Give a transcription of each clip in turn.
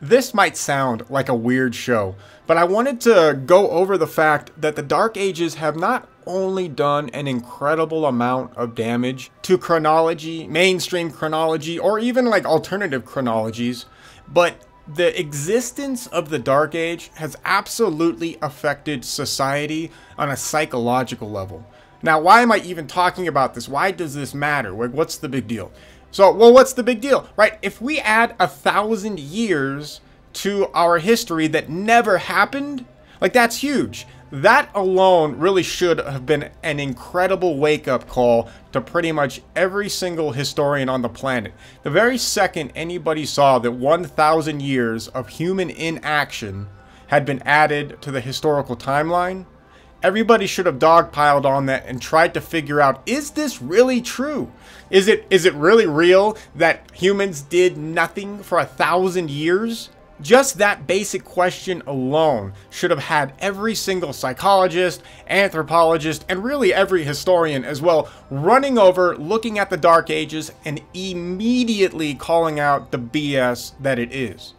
This might sound like a weird show, but I wanted to go over the fact that the Dark Ages have not only done an incredible amount of damage to chronology, mainstream chronology, or even like alternative chronologies, but the existence of the Dark Age has absolutely affected society on a psychological level. Now, why am I even talking about this? Why does this matter? Like, what's the big deal? So, well, what's the big deal, right? If we add a thousand years to our history that never happened, like that's huge. That alone really should have been an incredible wake up call to pretty much every single historian on the planet. The very second anybody saw that 1,000 years of human inaction had been added to the historical timeline, everybody should have dogpiled on that and tried to figure out is this really true? Is it is it really real that humans did nothing for a thousand years? Just that basic question alone should have had every single psychologist, anthropologist, and really every historian as well running over, looking at the Dark Ages, and immediately calling out the BS that it is.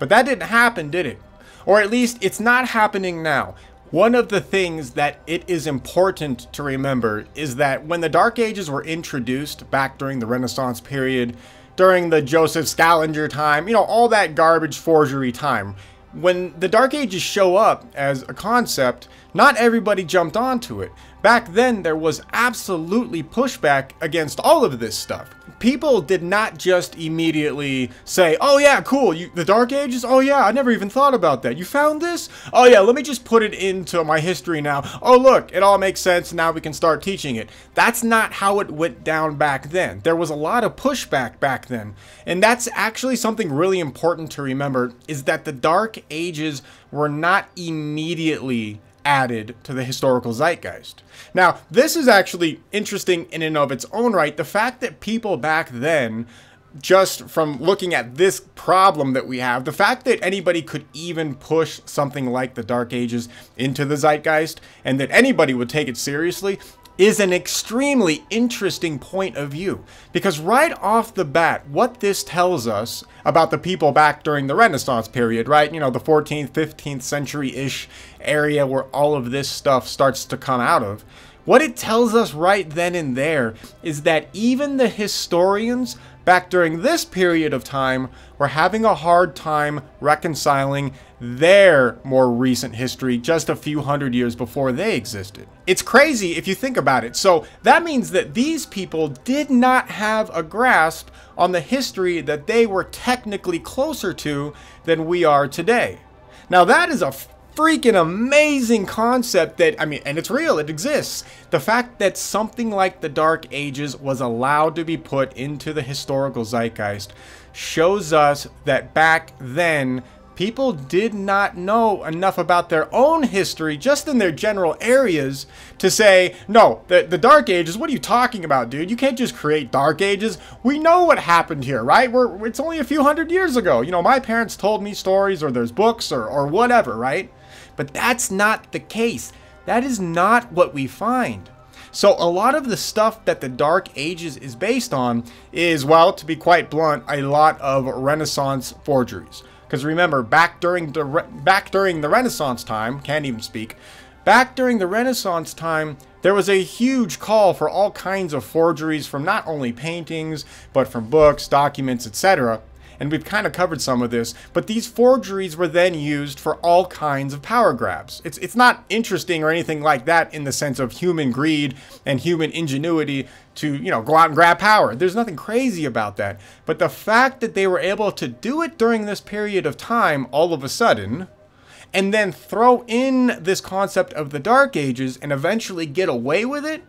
But that didn't happen, did it? Or at least it's not happening now. One of the things that it is important to remember is that when the Dark Ages were introduced back during the Renaissance period, during the Joseph Scaliger time, you know, all that garbage forgery time, when the Dark Ages show up as a concept, not everybody jumped onto it. Back then, there was absolutely pushback against all of this stuff people did not just immediately say, "Oh yeah, cool, you, the Dark Ages. Oh yeah, I never even thought about that. You found this? Oh yeah, let me just put it into my history now. Oh look, it all makes sense. Now we can start teaching it." That's not how it went down back then. There was a lot of pushback back then, and that's actually something really important to remember: is that the Dark Ages were not immediately added to the historical zeitgeist. Now, this is actually interesting in and of its own right. The fact that people back then just from looking at this problem that we have, the fact that anybody could even push something like the Dark Ages into the zeitgeist and that anybody would take it seriously is an extremely interesting point of view. Because right off the bat, what this tells us about the people back during the Renaissance period, right? You know, the 14th, 15th century ish area where all of this stuff starts to come out of. What it tells us right then and there is that even the historians back during this period of time were having a hard time reconciling their more recent history just a few hundred years before they existed. It's crazy if you think about it. So that means that these people did not have a grasp on the history that they were technically closer to than we are today. Now that is a freaking amazing concept that, I mean, and it's real, it exists. The fact that something like the Dark Ages was allowed to be put into the historical zeitgeist shows us that back then, people did not know enough about their own history, just in their general areas, to say, no, the, the Dark Ages, what are you talking about, dude? You can't just create Dark Ages. We know what happened here, right? We're, it's only a few hundred years ago. You know, my parents told me stories, or there's books, or, or whatever, right? But that's not the case. That is not what we find. So a lot of the stuff that the Dark Ages is based on is, well, to be quite blunt, a lot of Renaissance forgeries. Because remember, back during the back during the Renaissance time, can't even speak. Back during the Renaissance time, there was a huge call for all kinds of forgeries from not only paintings, but from books, documents, etc and we've kind of covered some of this, but these forgeries were then used for all kinds of power grabs. It's, it's not interesting or anything like that in the sense of human greed and human ingenuity to, you know, go out and grab power. There's nothing crazy about that. But the fact that they were able to do it during this period of time all of a sudden, and then throw in this concept of the Dark Ages and eventually get away with it,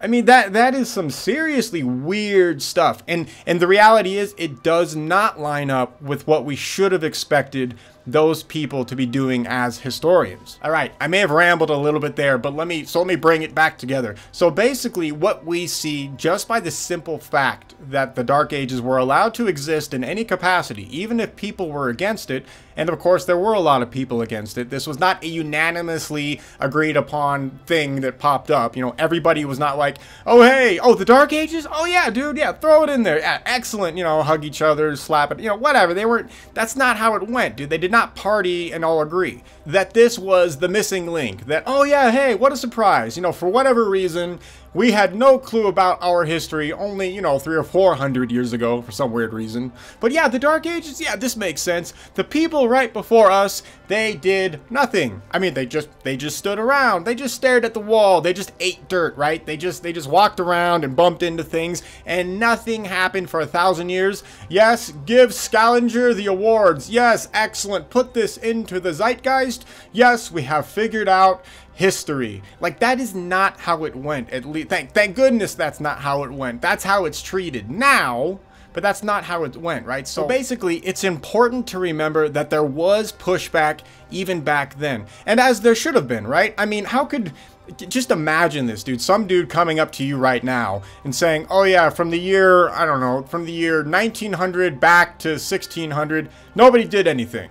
I mean that that is some seriously weird stuff. And and the reality is it does not line up with what we should have expected those people to be doing as historians. All right, I may have rambled a little bit there, but let me so let me bring it back together. So basically what we see just by the simple fact that the Dark Ages were allowed to exist in any capacity, even if people were against it, and of course there were a lot of people against it. This was not a unanimously agreed upon thing that popped up. You know, everybody was not like, "Oh hey, oh the Dark Ages? Oh yeah, dude, yeah, throw it in there. Yeah, excellent, you know, hug each other, slap it, you know, whatever." They weren't that's not how it went, dude. They did not party and all agree that this was the missing link. That, "Oh yeah, hey, what a surprise." You know, for whatever reason, we had no clue about our history only, you know, three or four hundred years ago for some weird reason. But yeah, the Dark Ages, yeah, this makes sense. The people right before us, they did nothing. I mean, they just they just stood around. They just stared at the wall. They just ate dirt, right? They just they just walked around and bumped into things and nothing happened for a thousand years. Yes, give Scaliger the awards. Yes, excellent. Put this into the zeitgeist. Yes, we have figured out history. Like that is not how it went. At least thank thank goodness that's not how it went. That's how it's treated now, but that's not how it went, right? So basically, it's important to remember that there was pushback even back then. And as there should have been, right? I mean, how could just imagine this, dude. Some dude coming up to you right now and saying, "Oh yeah, from the year, I don't know, from the year 1900 back to 1600, nobody did anything."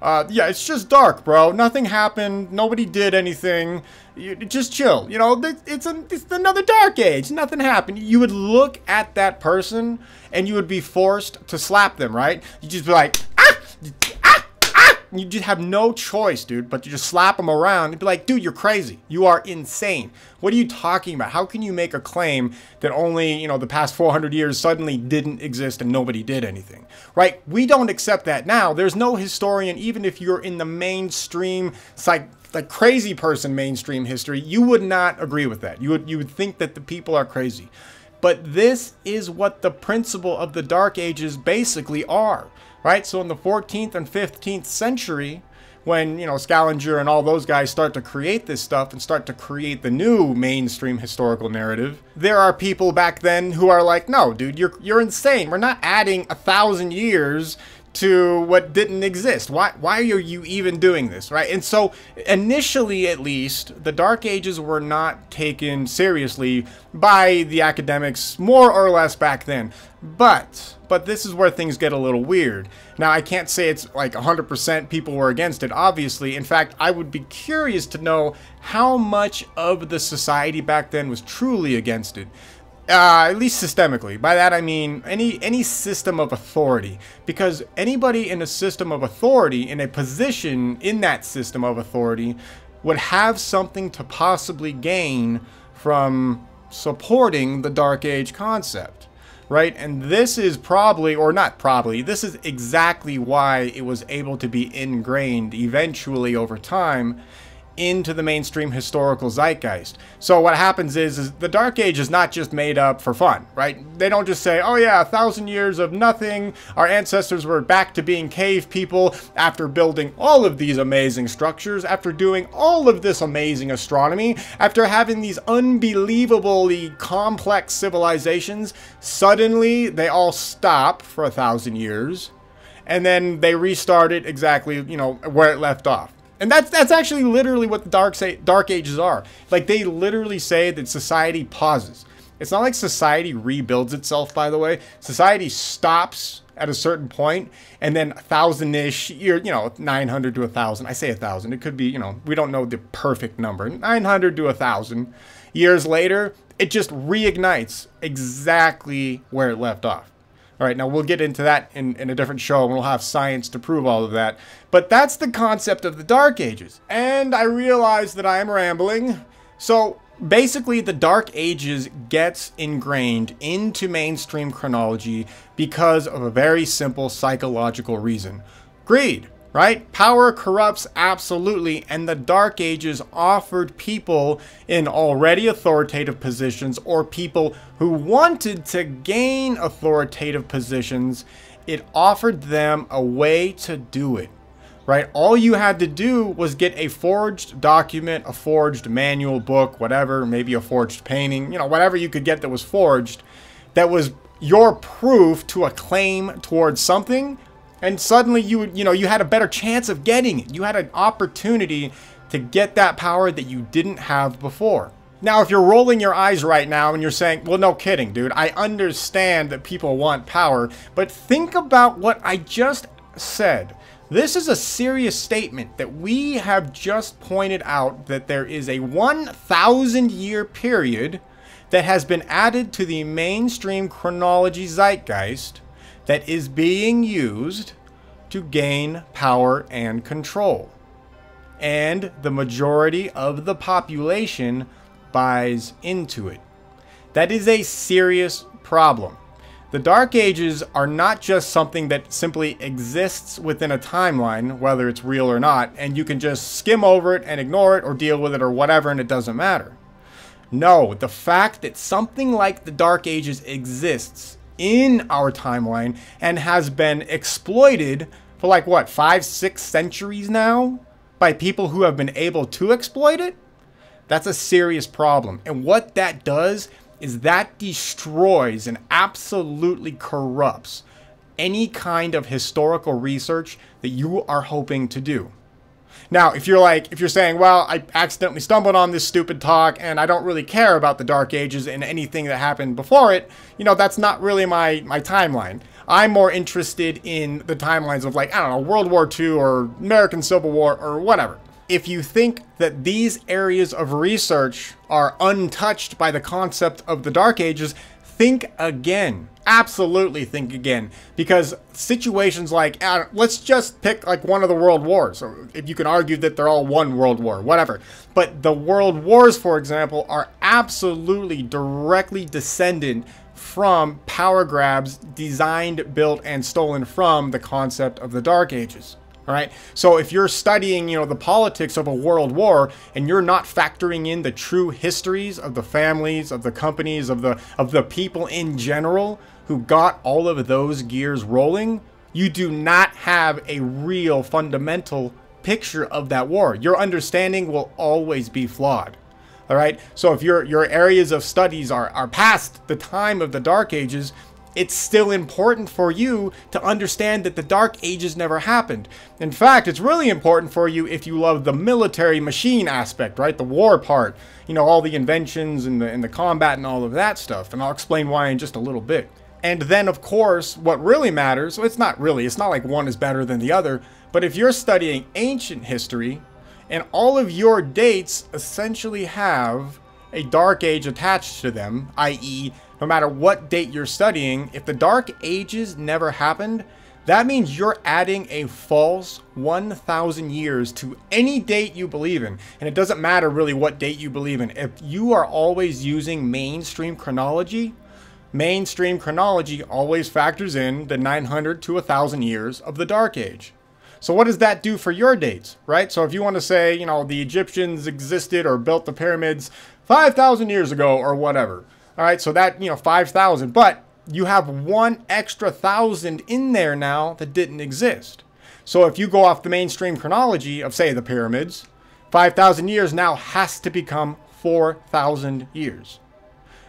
Uh, yeah, it's just dark, bro. Nothing happened. Nobody did anything. You, just chill. You know, it's, a, it's another dark age. Nothing happened. You would look at that person and you would be forced to slap them, right? You just be like, ah, you just have no choice, dude, but to just slap them around and be like, dude, you're crazy. You are insane. What are you talking about? How can you make a claim that only, you know, the past 400 years suddenly didn't exist and nobody did anything, right? We don't accept that now. There's no historian, even if you're in the mainstream, psych like crazy person mainstream history, you would not agree with that. You would, you would think that the people are crazy. But this is what the principle of the Dark Ages basically are right? So in the 14th and 15th century, when you know Scaliger and all those guys start to create this stuff and start to create the new mainstream historical narrative, there are people back then who are like, "No, dude, you're you're insane. We're not adding a thousand years to what didn't exist. Why why are you even doing this, right? And so initially at least, the dark ages were not taken seriously by the academics more or less back then. But but this is where things get a little weird. Now, I can't say it's like 100% people were against it, obviously. In fact, I would be curious to know how much of the society back then was truly against it. Uh, at least systemically. By that I mean any any system of authority. Because anybody in a system of authority, in a position in that system of authority, would have something to possibly gain from supporting the Dark Age concept. Right? And this is probably, or not probably, this is exactly why it was able to be ingrained eventually over time into the mainstream historical zeitgeist. So what happens is, is the Dark Age is not just made up for fun, right? They don't just say, oh yeah, a thousand years of nothing, our ancestors were back to being cave people after building all of these amazing structures, after doing all of this amazing astronomy, after having these unbelievably complex civilizations, suddenly they all stop for a thousand years, and then they restart it exactly, you know, where it left off. And that's that's actually literally what the dark say, dark ages are. Like they literally say that society pauses. It's not like society rebuilds itself, by the way. Society stops at a certain point, and then a thousand-ish year, you know, 900 to a thousand. I say a thousand. It could be, you know, we don't know the perfect number. 900 to a thousand years later, it just reignites exactly where it left off. All right, now we'll get into that in, in a different show and we'll have science to prove all of that. But that's the concept of the Dark Ages. And I realize that I am rambling. So basically, the Dark Ages gets ingrained into mainstream chronology because of a very simple psychological reason greed right? Power corrupts absolutely, and the Dark Ages offered people in already authoritative positions or people who wanted to gain authoritative positions, it offered them a way to do it. Right? All you had to do was get a forged document, a forged manual book, whatever, maybe a forged painting, you know, whatever you could get that was forged, that was your proof to a claim towards something And suddenly you you know you had a better chance of getting it. You had an opportunity to get that power that you didn't have before. Now, if you're rolling your eyes right now and you're saying, well, no kidding, dude, I understand that people want power, but think about what I just said. This is a serious statement that we have just pointed out that there is a 1,000 year period that has been added to the mainstream chronology zeitgeist that is being used to gain power and control. And the majority of the population buys into it. That is a serious problem. The Dark Ages are not just something that simply exists within a timeline, whether it's real or not, and you can just skim over it and ignore it or deal with it or whatever and it doesn't matter. No, the fact that something like the Dark Ages exists in our timeline and has been exploited for like what, five, six centuries now by people who have been able to exploit it, that's a serious problem. And what that does is that destroys and absolutely corrupts any kind of historical research that you are hoping to do. Now, if you're like, if you're saying, well, I accidentally stumbled on this stupid talk and I don't really care about the Dark Ages and anything that happened before it, you know, that's not really my, my timeline. I'm more interested in the timelines of like, I don't know, World War II or American Civil War or whatever if you think that these areas of research are untouched by the concept of the Dark Ages, think again. Absolutely think again. Because situations like, uh, let's just pick like one of the world wars. Or if you can argue that they're all one world war, whatever. But the world wars, for example, are absolutely directly descended from power grabs designed, built, and stolen from the concept of the Dark Ages. All right. So if you're studying, you know, the politics of a world war and you're not factoring in the true histories of the families, of the companies, of the of the people in general who got all of those gears rolling, you do not have a real fundamental picture of that war. Your understanding will always be flawed. All right. So if your your areas of studies are are past the time of the dark ages, it's still important for you to understand that the Dark Ages never happened. In fact, it's really important for you if you love the military machine aspect, right? The war part. You know, all the inventions and the, and the combat and all of that stuff. And I'll explain why in just a little bit. And then, of course, what really matters, well, it's not really, it's not like one is better than the other, but if you're studying ancient history and all of your dates essentially have a dark age attached to them, i.e., no matter what date you're studying, if the Dark Ages never happened, that means you're adding a false 1,000 years to any date you believe in. And it doesn't matter really what date you believe in. If you are always using mainstream chronology, mainstream chronology always factors in the 900 to 1,000 years of the Dark Age. So what does that do for your dates, right? So if you want to say, you know, the Egyptians existed or built the pyramids 5,000 years ago or whatever, all right, so that, you know, 5,000. But you have one extra thousand in there now that didn't exist. So if you go off the mainstream chronology of, say, the pyramids, 5,000 years now has to become 4,000 years.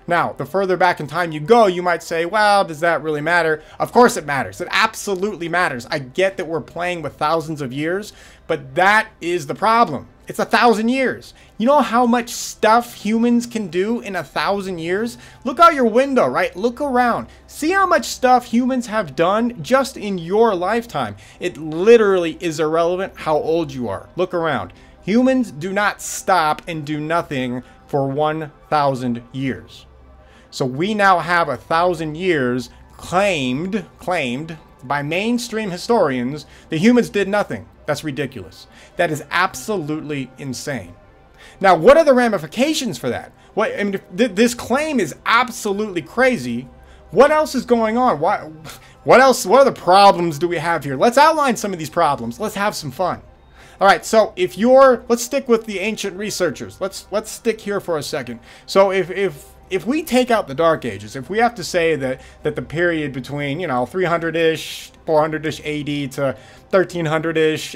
Now, the further back in time you go, you might say, well, does that really matter? Of course it matters. It absolutely matters. I get that we're playing with thousands of years, but that is the problem. It's a thousand years. You know how much stuff humans can do in a thousand years? Look out your window, right? Look around. See how much stuff humans have done just in your lifetime. It literally is irrelevant how old you are. Look around. Humans do not stop and do nothing for 1,000 years. So we now have a thousand years claimed, claimed by mainstream historians that humans did nothing. That's ridiculous. That is absolutely insane. Now, what are the ramifications for that? What I mean, th- this claim is absolutely crazy. What else is going on? What, what else? What other problems do we have here? Let's outline some of these problems. Let's have some fun. All right. So, if you're, let's stick with the ancient researchers. Let's let's stick here for a second. So, if if if we take out the Dark Ages, if we have to say that that the period between you know 300ish, 400ish AD to 1300ish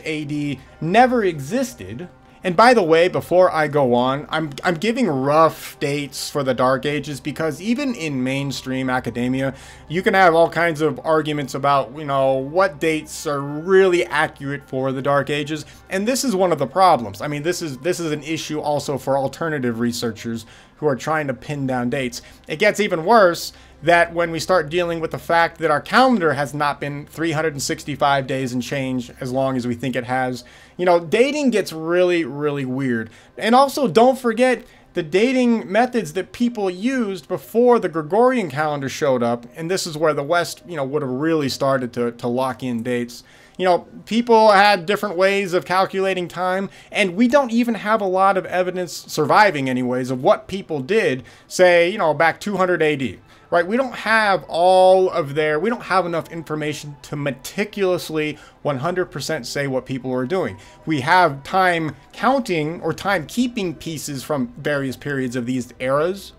AD never existed, And by the way, before I go on, I'm, I'm giving rough dates for the Dark Ages because even in mainstream academia, you can have all kinds of arguments about, you know, what dates are really accurate for the Dark Ages. And this is one of the problems. I mean, this is this is an issue also for alternative researchers who are trying to pin down dates. It gets even worse that when we start dealing with the fact that our calendar has not been 365 days and change as long as we think it has, you know, dating gets really, really weird. And also, don't forget the dating methods that people used before the Gregorian calendar showed up. And this is where the West, you know, would have really started to, to lock in dates. You know, people had different ways of calculating time, and we don't even have a lot of evidence surviving, anyways, of what people did, say, you know, back 200 AD right? We don't have all of their, we don't have enough information to meticulously 100% say what people are doing. We have time counting or time keeping pieces from various periods of these eras,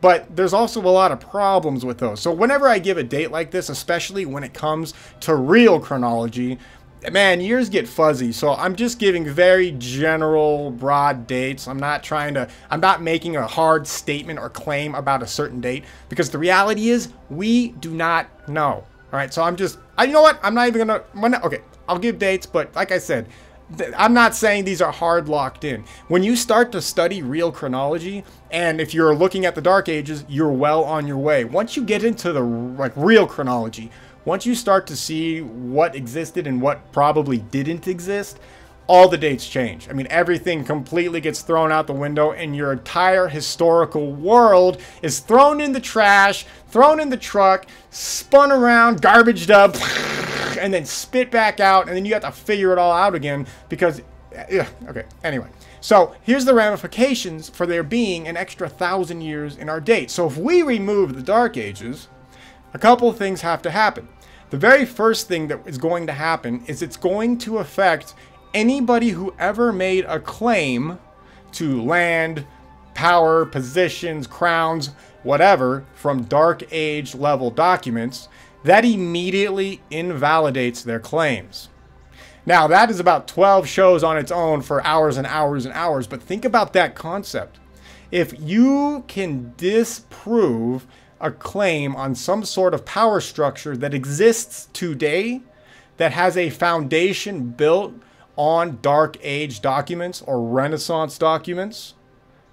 but there's also a lot of problems with those. So whenever I give a date like this, especially when it comes to real chronology, man, years get fuzzy. So I'm just giving very general, broad dates. I'm not trying to, I'm not making a hard statement or claim about a certain date because the reality is we do not know. All right. So I'm just, I, you know what? I'm not even to, okay, I'll give dates, but like I said, I'm not saying these are hard locked in. When you start to study real chronology, and if you're looking at the Dark Ages, you're well on your way. Once you get into the like real chronology, once you start to see what existed and what probably didn't exist, all the dates change. I mean, everything completely gets thrown out the window, and your entire historical world is thrown in the trash, thrown in the truck, spun around, garbaged up, and then spit back out, and then you have to figure it all out again because, yeah, okay, anyway. So here's the ramifications for there being an extra thousand years in our date. So if we remove the Dark Ages, a couple of things have to happen. The very first thing that is going to happen is it's going to affect anybody who ever made a claim to land, power, positions, crowns, whatever, from Dark Age level documents, that immediately invalidates their claims. Now, that is about 12 shows on its own for hours and hours and hours, but think about that concept. If you can disprove a claim on some sort of power structure that exists today that has a foundation built on Dark Age documents or Renaissance documents,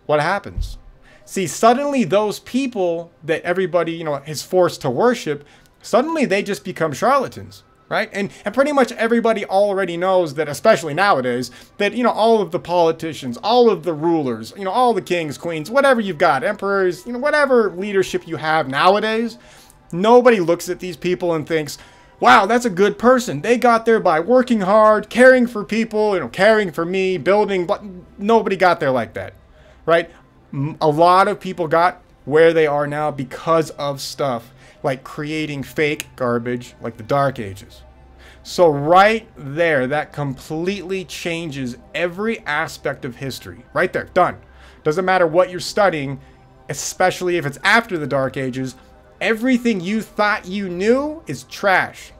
what happens? See, suddenly those people that everybody, you know, is forced to worship, suddenly they just become charlatans right? And and pretty much everybody already knows that, especially nowadays, that you know all of the politicians, all of the rulers, you know all the kings, queens, whatever you've got, emperors, you know whatever leadership you have nowadays, nobody looks at these people and thinks. Wow, that's a good person. They got there by working hard, caring for people, you know, caring for me, building, but nobody got there like that. Right? A lot of people got where they are now because of stuff like creating fake garbage like the Dark Ages. So right there, that completely changes every aspect of history. Right there, done. Doesn't matter what you're studying, especially if it's after the Dark Ages, everything you thought you knew is trash.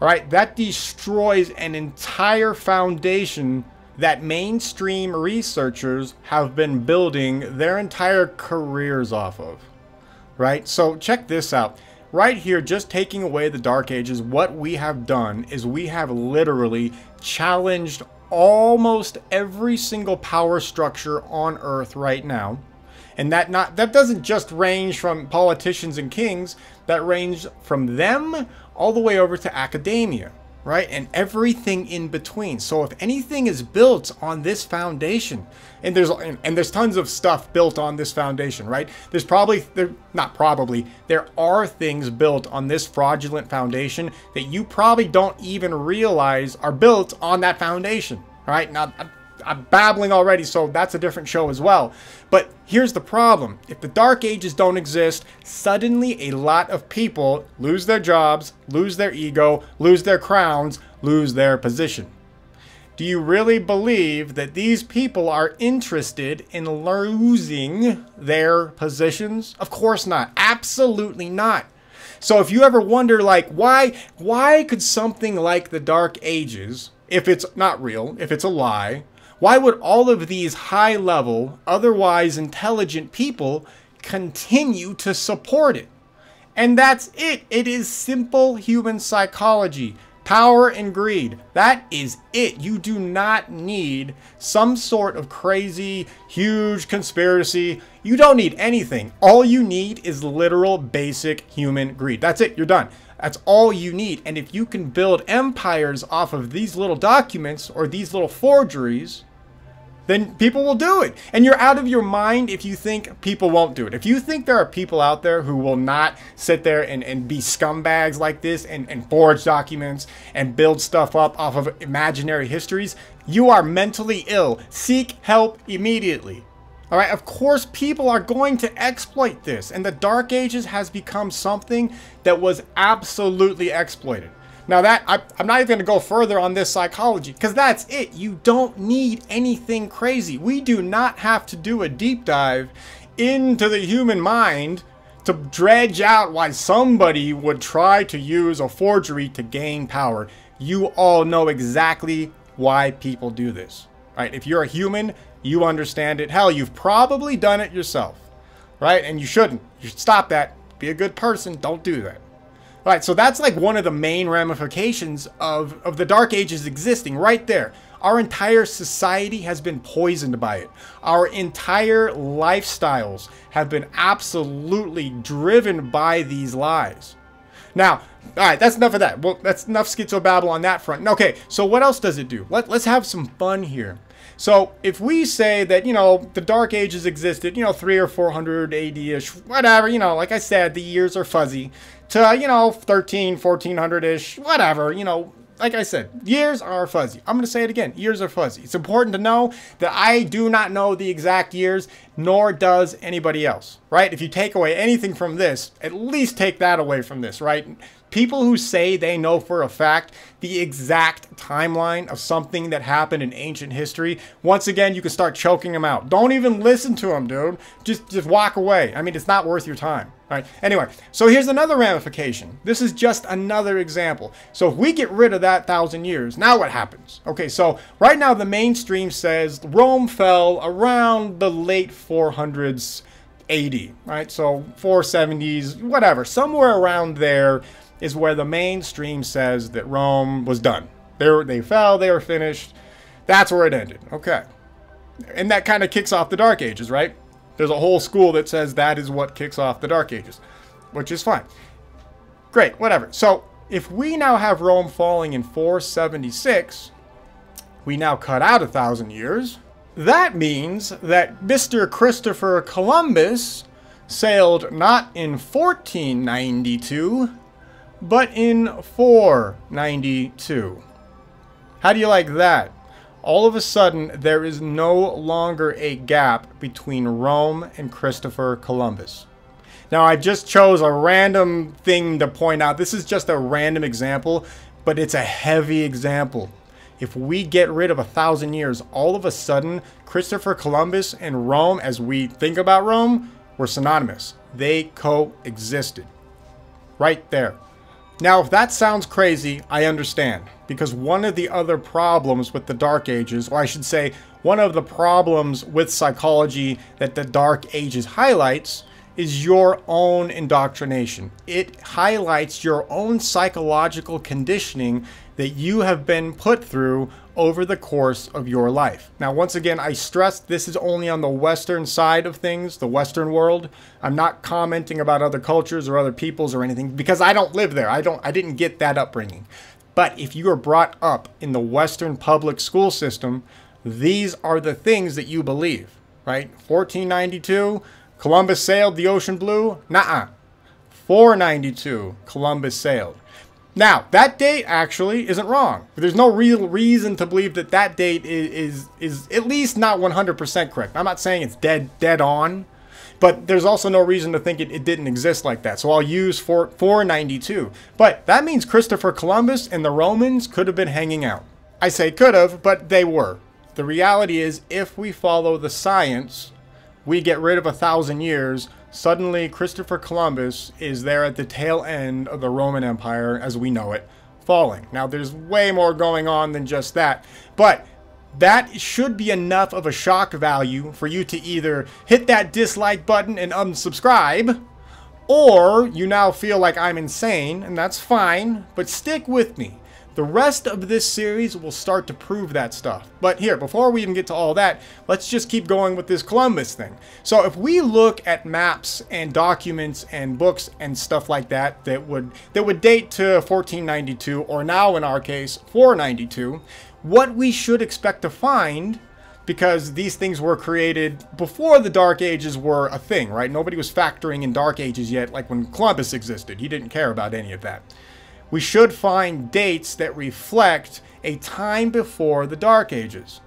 All right, that destroys an entire foundation that mainstream researchers have been building their entire careers off of right? So check this out. Right here, just taking away the Dark Ages, what we have done is we have literally challenged almost every single power structure on Earth right now. And that not that doesn't just range from politicians and kings, that range from them all the way over to academia right? And everything in between. So if anything is built on this foundation, and there's and, there's tons of stuff built on this foundation, right? There's probably there not probably there are things built on this fraudulent foundation that you probably don't even realize are built on that foundation, right? Now I'm babbling already, so that's a different show as well. But here's the problem. If the Dark Ages don't exist, suddenly a lot of people lose their jobs, lose their ego, lose their crowns, lose their position. Do you really believe that these people are interested in losing their positions? Of course not. Absolutely not. So if you ever wonder like why why could something like the dark ages if it's not real, if it's a lie, Why would all of these high level, otherwise intelligent people continue to support it? And that's it. It is simple human psychology. Power and greed. That is it. You do not need some sort of crazy, huge conspiracy. You don't need anything. All you need is literal, basic human greed. That's it. You're done. That's all you need. And if you can build empires off of these little documents or these little forgeries, then people will do it. And you're out of your mind if you think people won't do it. If you think there are people out there who will not sit there and, and be scumbags like this and, and forge documents and build stuff up off of imaginary histories, you are mentally ill. Seek help immediately. All right, of course, people are going to exploit this, and the Dark Ages has become something that was absolutely exploited. Now that I, am not even going to go further on this psychology because that's it. You don't need anything crazy. We do not have to do a deep dive into the human mind to dredge out why somebody would try to use a forgery to gain power. You all know exactly why people do this, right? If you're a human, you understand it. Hell, you've probably done it yourself, right? And you shouldn't. You should stop that. Be a good person. Don't do that. All right, so that's like one of the main ramifications of, of the Dark Ages existing right there. Our entire society has been poisoned by it. Our entire lifestyles have been absolutely driven by these lies. Now, all right, that's enough of that. Well, that's enough schizobabble on that front. Okay, so what else does it do? Let, let's have some fun here. So if we say that, you know, the Dark Ages existed, you know, three or 400 AD-ish, whatever, you know, like I said, the years are fuzzy to, you know, 13, 1400-ish, whatever, you know, like I said, years are fuzzy. I'm going to say it again. Years are fuzzy. It's important to know that I do not know the exact years, nor does anybody else, right? If you take away anything from this, at least take that away from this, right? People who say they know for a fact the exact timeline of something that happened in ancient history, once again, you can start choking them out. Don't even listen to them, dude. Just, just walk away. I mean, it's not worth your time. All right. Anyway, so here's another ramification. This is just another example. So if we get rid of that thousand years, now what happens? Okay, so right now the mainstream says Rome fell around the late 400s AD, right? So 470s, whatever, somewhere around there is where the mainstream says that Rome was done. They, they fell, they were finished. That's where it ended. Okay. And that kind of kicks off the Dark Ages, right? There's a whole school that says that is what kicks off the Dark Ages, which is fine. Great, whatever. So if we now have Rome falling in 476, we now cut out a thousand years. That means that Mr. Christopher Columbus sailed not in 1492, but in 492. How do you like that? All of a sudden, there is no longer a gap between Rome and Christopher Columbus. Now, I just chose a random thing to point out. This is just a random example, but it's a heavy example. If we get rid of a thousand years, all of a sudden, Christopher Columbus and Rome, as we think about Rome, were synonymous. They coexisted. Right there. Now, if that sounds crazy, I understand. Because one of the other problems with the Dark Ages, or I should say, one of the problems with psychology that the Dark Ages highlights, is your own indoctrination. It highlights your own psychological conditioning that you have been put through over the course of your life. Now, once again, I stress this is only on the Western side of things, the Western world. I'm not commenting about other cultures or other peoples or anything because I don't live there. I don't I didn't get that upbringing. But if you are brought up in the Western public school system, these are the things that you believe, right? 1492, Columbus sailed the ocean blue? Nuh-uh. 492, Columbus sailed. Now, that date actually isn't wrong. There's no real reason to believe that that date is, is, is at least not 100% correct. I'm not saying it's dead dead on, but there's also no reason to think it, it didn't exist like that. So I'll use 4, 492. But that means Christopher Columbus and the Romans could have been hanging out. I say could have, but they were. The reality is, if we follow the science, we get rid of a thousand years, suddenly Christopher Columbus is there at the tail end of the Roman Empire as we know it, falling. Now, there's way more going on than just that, but that should be enough of a shock value for you to either hit that dislike button and unsubscribe, or you now feel like I'm insane, and that's fine, but stick with me. The rest of this series will start to prove that stuff. But here, before we even get to all that, let's just keep going with this Columbus thing. So if we look at maps and documents and books and stuff like that that would that would date to 1492 or now in our case 492, what we should expect to find because these things were created before the Dark Ages were a thing, right? Nobody was factoring in Dark Ages yet, like when Columbus existed. He didn't care about any of that we should find dates that reflect a time before the Dark Ages.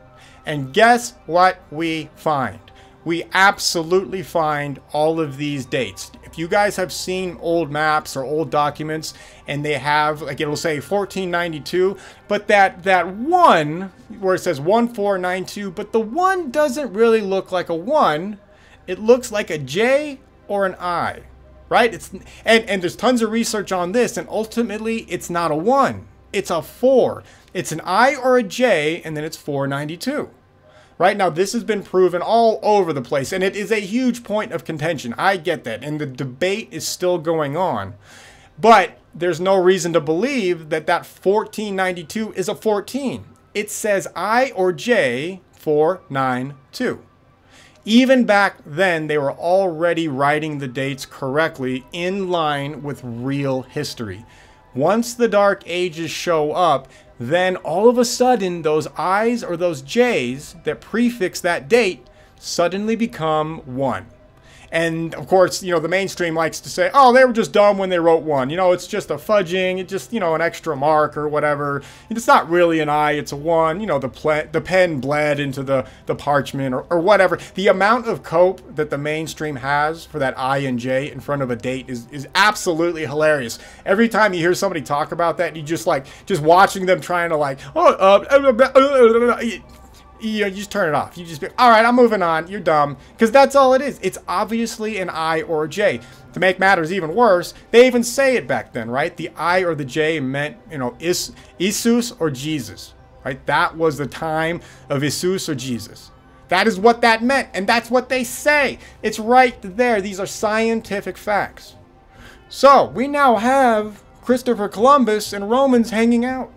And guess what we find? We absolutely find all of these dates. If you guys have seen old maps or old documents and they have, like it'll say 1492, but that, that one, where it says 1492, but the one doesn't really look like a one, it looks like a J or an I right? It's and and there's tons of research on this, and ultimately it's not a one, it's a four. It's an I or a J, and then it's 492. Right now, this has been proven all over the place, and it is a huge point of contention. I get that, and the debate is still going on. But there's no reason to believe that that 1492 is a 14. It says I or J 492. Even back then, they were already writing the dates correctly in line with real history. Once the Dark Ages show up, then all of a sudden, those I's or those J's that prefix that date suddenly become one. And of course, you know, the mainstream likes to say, oh, they were just dumb when they wrote one. You know, it's just a fudging, it's just, you know, an extra mark or whatever. It's not really an I, it's a one. You know, the, ple- the pen bled into the, the parchment or, or whatever. The amount of cope that the mainstream has for that I and J in front of a date is, is absolutely hilarious. Every time you hear somebody talk about that, you just like, just watching them trying to like, oh, uh, uh, uh, you you just turn it off. You just be, all right, I'm moving on. You're dumb. Because that's all it is. It's obviously an I or a J. To make matters even worse, they even say it back then, right? The I or the J meant, you know, is, Isus or Jesus, right? That was the time of Isus or Jesus. That is what that meant. And that's what they say. It's right there. These are scientific facts. So we now have Christopher Columbus and Romans hanging out.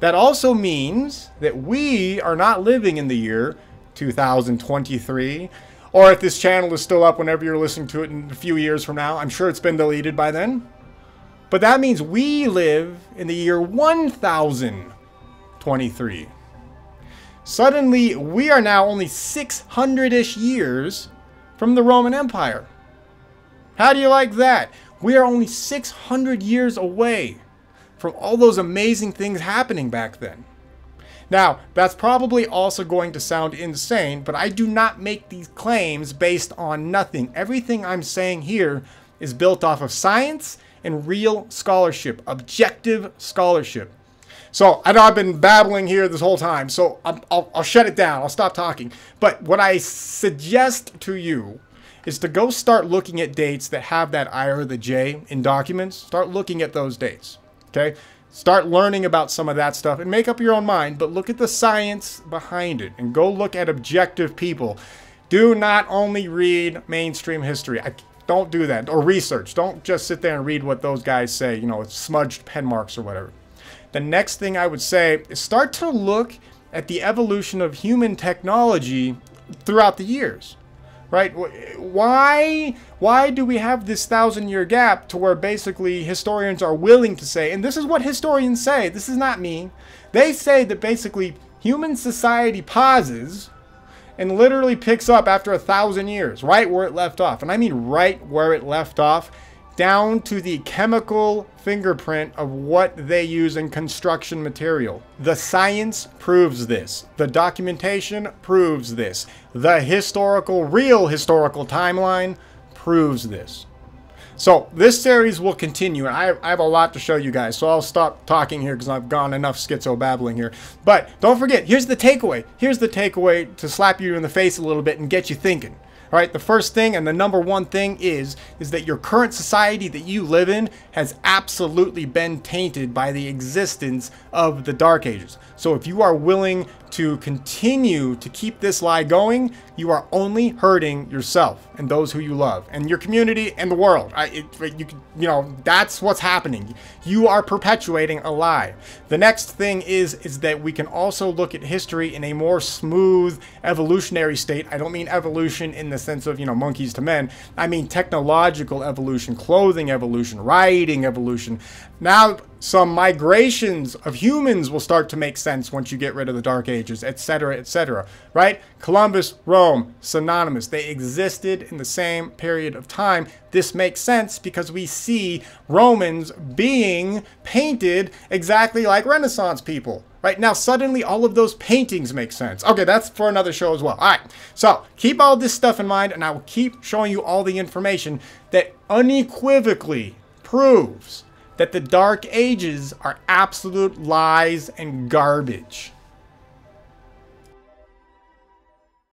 That also means that we are not living in the year 2023, or if this channel is still up whenever you're listening to it in a few years from now. I'm sure it's been deleted by then. But that means we live in the year 1023. Suddenly, we are now only 600 ish years from the Roman Empire. How do you like that? We are only 600 years away from all those amazing things happening back then. Now, that's probably also going to sound insane, but I do not make these claims based on nothing. Everything I'm saying here is built off of science and real scholarship, objective scholarship. So I know I've been babbling here this whole time, so I'll, I'll, I'll shut it down. I'll stop talking. But what I suggest to you is to go start looking at dates that have that I or the J in documents. Start looking at those dates. Okay? Start learning about some of that stuff and make up your own mind, but look at the science behind it and go look at objective people. Do not only read mainstream history. I, don't do that. Or research. Don't just sit there and read what those guys say, you know, smudged pen marks or whatever. The next thing I would say is start to look at the evolution of human technology throughout the years right? Why why do we have this thousand year gap to where basically historians are willing to say, and this is what historians say, this is not me. They say that basically human society pauses and literally picks up after a thousand years, right where it left off. And I mean right where it left off down to the chemical fingerprint of what they use in construction material. The science proves this. The documentation proves this. The historical, real historical timeline proves this. So this series will continue. I, I have a lot to show you guys, so I'll stop talking here because I've gone enough schizo babbling here. But don't forget, here's the takeaway. Here's the takeaway to slap you in the face a little bit and get you thinking. All right, the first thing and the number one thing is is that your current society that you live in has absolutely been tainted by the existence of the dark ages. So if you are willing to continue to keep this lie going, you are only hurting yourself and those who you love and your community and the world. I, it, you, you know, that's what's happening. You are perpetuating a lie. The next thing is, is that we can also look at history in a more smooth evolutionary state. I don't mean evolution in the sense of, you know, monkeys to men. I mean technological evolution, clothing evolution, writing evolution. Now, some migrations of humans will start to make sense once you get rid of the Dark Ages, etc., etc., right? Columbus, Rome, synonymous. They existed in the same period of time. This makes sense because we see Romans being painted exactly like Renaissance people. Right now, suddenly all of those paintings make sense. Okay, that's for another show as well. All right, so keep all this stuff in mind, and I will keep showing you all the information that unequivocally proves that the Dark Ages are absolute lies and garbage.